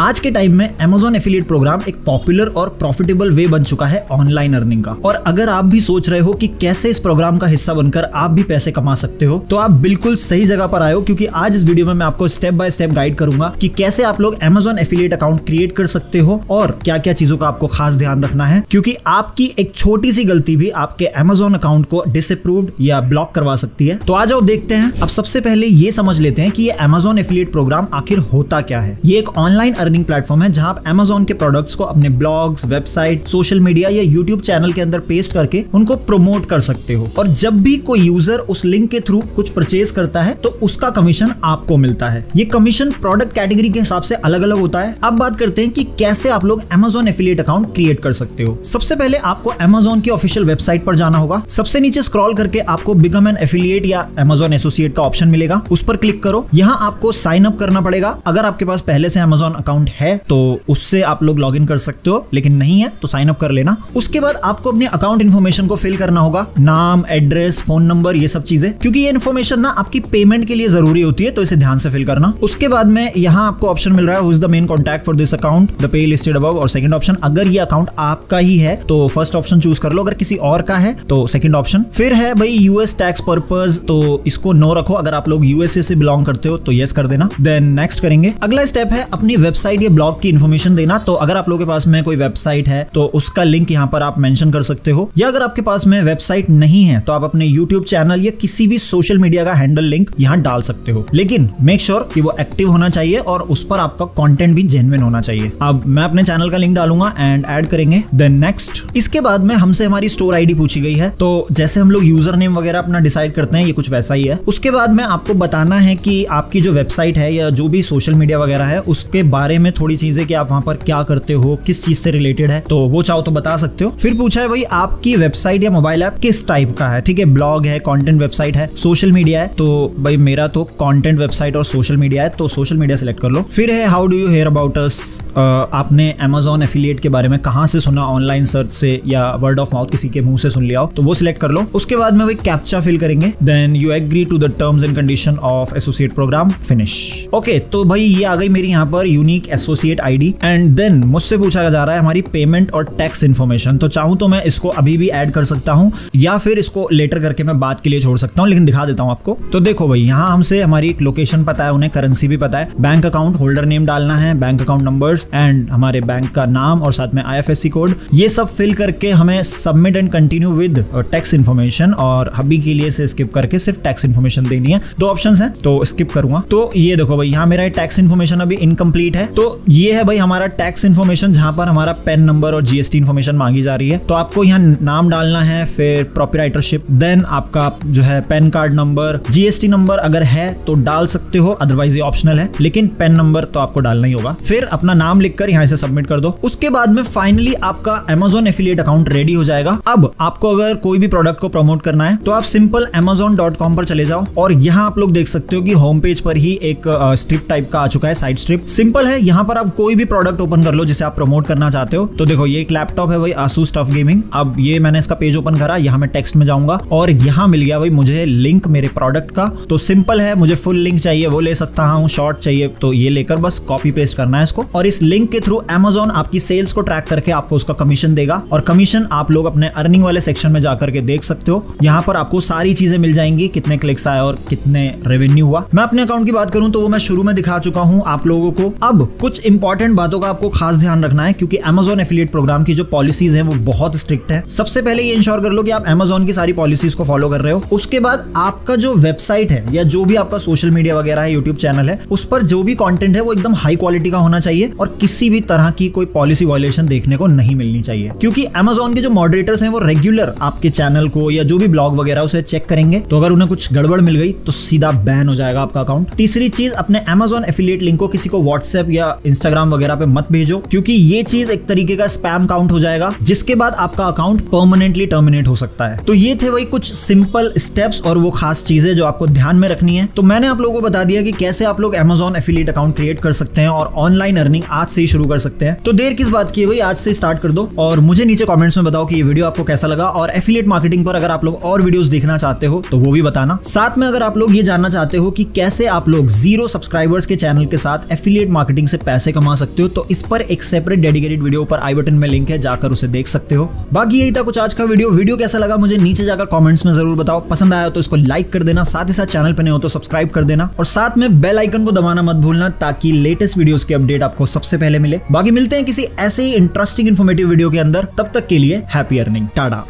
आज के टाइम में Amazon एफिलिएट प्रोग्राम एक पॉपुलर और प्रॉफिटेबल वे बन चुका है ऑनलाइन अर्निंग का। और अगर आप भी सोच रहे हो कि कैसे इस प्रोग्राम का हिस्सा बनकर आप भी पैसे कमा सकते हो तो आप बिल्कुल सही जगह पर आए हो, क्योंकि आज इस वीडियो में मैं आपको स्टेप बाय स्टेप गाइड करूँगा कि कैसे आप लोग Amazon एफिलिएट अकाउंट क्रिएट कर सकते हो और क्या क्या चीज़ों का आपको खास ध्यान रखना है, क्योंकि आपकी एक छोटी सी गलती भी आपके Amazon अकाउंट को डिसअप्रूव्ड या ब्लॉक करवा सकती है। तो आ जाओ देखते हैं, अब सबसे पहले ये समझ लेते हैं कि ये Amazon एफिलिएट प्रोग्राम आखिर होता क्या है। ये एक ऑनलाइन अर्निंग प्लेटफॉर्म है, जहाँ आप Amazon के प्रोडक्ट्स को अपने ब्लॉग्स वेबसाइट सोशल मीडिया या यूट्यूब चैनल के अंदर पेस्ट करके उनको प्रमोट कर सकते हो। और जब भी कोई यूज़र उस लिंक के थ्रू कुछ परचेज करता है तो उसका कमीशन आपको मिलता है। ये कमीशन प्रोडक्ट कैटेगरी के हिसाब से अलग अलग होता है। अब बात करते हैं कि कैसे आप लोग Amazon एफिलिएट अकाउंट क्रिएट कर सकते हो। सबसे पहले आपको एमेजोन की ऑफिशियल वेबसाइट पर जाना होगा। सबसे नीचे स्क्रॉल करके आपको बिकम एन एफिलिएट या Amazon एसोसिएट का ऑप्शन मिलेगा। उस पर क्लिक करो। यहाँ आपको साइन अप करना पड़ेगा। अगर आपके पास पहले से Amazon अकाउंट है तो उससे आप लोग लॉग कर सकते हो, लेकिन नहीं है तो साइन अप कर लेना। उसके बाद आपको अपने अकाउंट इन्फॉर्मेशन को फिल करना होगा। नाम एड्रेस फ़ोन नंबर ये सब चीज़ें। क्योंकि ये इन्फॉर्मेशन ना आपकी पेमेंट के लिए ज़रूरी होती है तो इसे ध्यान से फिल करना। उसके बाद में यहाँ आपको ऑप्शन मिल रहा है is the main contact for this account the pay listed above और सेकंड ऑप्शन अगर ये अकाउंट आपका ही है तो फ़र्स्ट ऑप्शन चूज़ कर लो। अगर किसी और का है तो सेकंड ऑप्शन फिर है भाई यूएस टैक्स पर्पज तो इसको नो रखो। अगर आप लोग यूएसए से बिलोंग करते हो तो यस कर देना। देन नेक्स्ट करेंगे। अगला स्टेप है अपनी वेबसाइट या ब्लॉग की इन्फॉर्मेशन देना तो अगर आप लोगों के पास में कोई वेबसाइट है तो उसका लिंक यहाँ पर आप मेंशन कर सकते हो। या अगर आपके पास में वेबसाइट नहीं है तो आप अपने यूट्यूब चैनल या किसी भी सोशल मीडिया का हैंडल लिंक यहाँ डाल सकते हो। लेकिन मेक श्योर sure कि वो एक्टिव होना चाहिए और उस पर आपका कंटेंट भी जेन्युइन होना चाहिए। अब मैं अपने चैनल का लिंक डालूँगा एंड ऐड करेंगे। देन नेक्स्ट इसके बाद में हमसे हमारी स्टोर आईडी पूछी गई है। तो जैसे हम लोग यूज़र नेम वगैरह अपना डिसाइड करते हैं, ये कुछ वैसा ही है। उसके बाद में आपको बताना है कि आपकी जो वेबसाइट है या जो भी सोशल मीडिया वगैरह है, उसके बारे में थोड़ी चीज़ें कि आप वहाँ पर क्या करते हो, किस चीज़ से रिलेटेड है तो वो चाहो तो बता सकते हो। फिर पूछा है भाई, आपकी वेबसाइट या मोबाइल ऐप किस टाइप का है? ठीक है ब्लॉग है कंटेंट वेबसाइट है सोशल मीडिया है तो भाई मेरा तो कंटेंट वेबसाइट और सोशल मीडिया है तो सोशल मीडिया सिलेक्ट कर लो। फिर है how do you hear about us आपने Amazon एफिलिएट के बारे में कहाँ से सुना? ऑनलाइन सर्च से या वर्ड ऑफ़ माउथ किसी के मुँह से सुन लिया हो तो वो सिलेक्ट कर लो। उसके बाद में वही कैप्चा फिल करेंगे then you agree to the terms and condition of associate program finish okay तो भाई ये आ गई मेरी यहाँ पर unique associate ID and then मुझसे पूछा जा रहा है हमारी पेमेंट और टैक्स इन्फॉर्मेशन तो चाहूँ तो मैं इसको अभी भी ऐड कर सकता हूँ, या फिर इसको लेटर करके मैं बात के लिए छोड़ सकता हूँ, लेकिन दिखा देता हूँ आपको। तो देखो भाई, यहाँ हमसे हमारी एक लोकेशन पता है, उन्हें करेंसी भी पता है। बैंक अकाउंट होल्डर नेम डालना है बैंक अकाउंट नंबर एंड हमारे बैंक का नाम और साथ में आई कोड ये सब फिल करके हमें submit and continue with tax information और हबी के लिए से स्किप करके सिर्फ़ टैक्स इन्फॉर्मेशन देनी है। दो ऑप्शन है तो स्किप करूँगा। तो ये देखो भाई, यहाँ मेरा टैक्स इन्फॉर्मेशन अभी इनकम्प्लीट है। तो ये है भाई हमारा टैक्स इन्फॉर्मेशन जहाँ पर हमारा पेन नंबर और जीएसटी इन्फॉर्मेशन मांगी जा रही है। तो आपको यहाँ नाम डालना है, फिर प्रोपराइटरशिप देन आपका जो है PAN card number GST number अगर है तो डाल सकते हो अदरवाइज़ ये ऑप्शनल है, लेकिन पेन नंबर तो आपको डालना ही होगा। फिर अपना नाम लिखकर यहाँ से सबमिट कर दो। उसके बाद में फाइनली आपका Amazon एफिलियट अकाउंट रेडी हो जाएगा। अब आपको अगर कोई भी प्रोडक्ट को प्रमोट करना है तो आप सिंपल amazon.com पर चले जाओ, और यहाँ आप लोग देख सकते हो कि होम पेज पर ही एक स्ट्रिप टाइप का आ चुका है साइड स्ट्रिप सिंपल है यहाँ पर आप कोई भी प्रोडक्ट ओपन कर लो जिसे आप प्रमोट करना चाहते हो। तो देखो, ये एक लैपटॉप है भाई आसूस टफ गेमिंग अब ये मैंने इसका पेज ओपन करा, यहाँ मैं टेक्स्ट में जाऊँगा और यहाँ मिल गया भाई मुझे लिंक मेरे प्रोडक्ट का। तो सिंपल है, मुझे फुल लिंक चाहिए, वो ले सकता हूँ शॉर्ट चाहिए तो ये लेकर बस कॉपी पेस्ट करना है इसको। और इस लिंक के थ्रू Amazon आपकी सेल्स को ट्रैक करके आपको उसका कमीशन देगा। और कमीशन आप लोग अपने अर्निंग वाले सेक्शन में जाकर के देख सकते हो। यहाँ पर आपको सारी चीज़ें मिल जाएँगी, कितने क्लिक्स आए और कितने रेवेन्यू हुआ। मैं अपने अकाउंट की बात करूँ तो वो मैं शुरू में दिखा चुका हूँ आप लोगों को। अब कुछ इंपॉर्टेंट बातों का आपको खास ध्यान रखना है, क्योंकि Amazon एफिलिएट प्रोग्राम की जो पॉलिसीज़ है, वो बहुत स्ट्रिक्ट है। सबसे पहले ये इंश्योर कर लो कि आप Amazon की सारी पॉलिसीज़ को फॉलो कर रहे हो। उसके बाद आपका जो वेबसाइट है, या जो भी आपका सोशल मीडिया वगैरह है यूट्यूब चैनल है, उस पर जो भी कॉन्टेंट है, वो एकदम हाई क्वालिटी का होना चाहिए, और किसी भी तरह की कोई पॉलिसी वायलेशन देखने को नहीं मिलनी चाहिए। क्योंकि Amazon के जो मॉडरेटर्स हैं, वो रेगुलर आपके चैनल को, या जो भी ब्लॉग वगैरह, उसे चेक करेंगे तो अगर उन्हें कुछ गड़बड़ मिल गई तो सीधा बैन हो जाएगा आपका अकाउंट तीसरी चीज़, अपने Amazon एफिलिएट लिंक को किसी को व्हाट्सएप या इंस्टाग्राम वगैरह पे मत भेजो, क्योंकि ये चीज़ एक तरीके का स्पैम काउंट हो जाएगा, जिसके बाद आपका अकाउंट परमानेंटली टर्मिनेट हो सकता है। तो ये थे वही कुछ सिंपल स्टेप्स और वो खास चीज़ें जो आपको ध्यान में रखनी है। तो मैंने आप लोगों को बता दिया कि कैसे आप लोग Amazon एफिलिएट अकाउंट क्रिएट कर सकते हैं और ऑनलाइन अर्निंग आज से ही शुरू कर सकते हैं। तो देर किस बात की भाई? आज से स्टार्ट कर दो और मुझे नीचे कॉमेंट्स में बताओ कि ये वीडियो आपको कैसा लगा और एफिलिएट मार्केटिंग पर अगर आप लोग और वीडियोस देखना चाहते हो तो वो भी बताना। साथ में अगर आप लोग ये जानना चाहते हो कि कैसे आप लोग ज़ीरो सब्सक्राइबर्स के चैनल के साथ एफिलिएट मार्केटिंग से पैसे कमा सकते हो तो इस पर एक सेपरेट डेडिकेटेड वीडियो पर आई बटन में लिंक है, जाकर उसे देख सकते हो। बाकी यही था कुछ आज का वीडियो वीडियो कैसा लगा मुझे नीचे जाकर कमेंट्स में ज़रूर बताओ। पसंद आया तो इसको लाइक कर देना, साथ ही साथ चैनल पर नहीं हो तो सब्सक्राइब कर देना। और साथ में बेल आइकन को दबाना मत भूलना, ताकि लेटेस्ट वीडियोस की अपडेट आपको सबसे पहले मिले। बाकी मिलते हैं किसी ऐसे ही इंटरेस्टिंग इन्फॉर्मेटिव वीडियो के अंदर। तब तक के लिए हैप्पी अर्निंग टाटा।